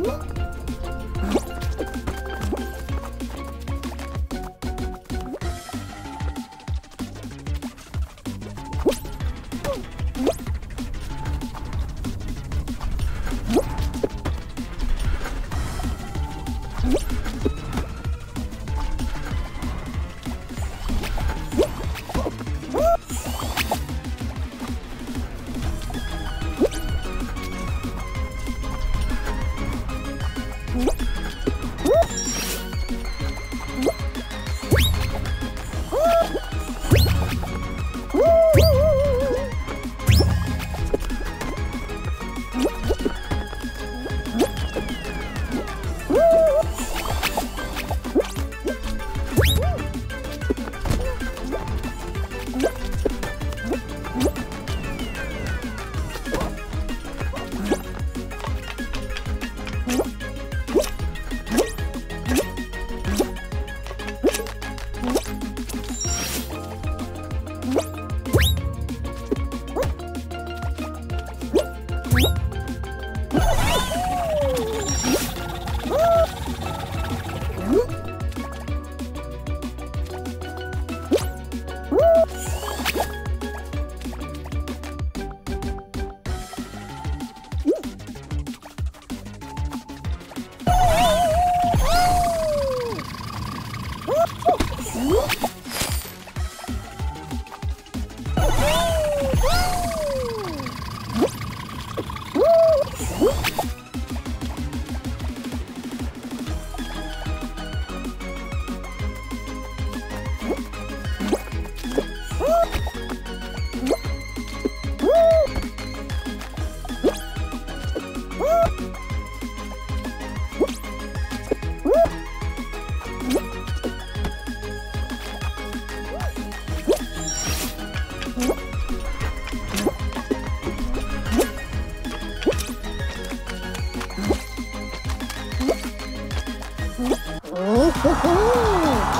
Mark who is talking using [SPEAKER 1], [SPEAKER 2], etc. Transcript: [SPEAKER 1] mm Ooh.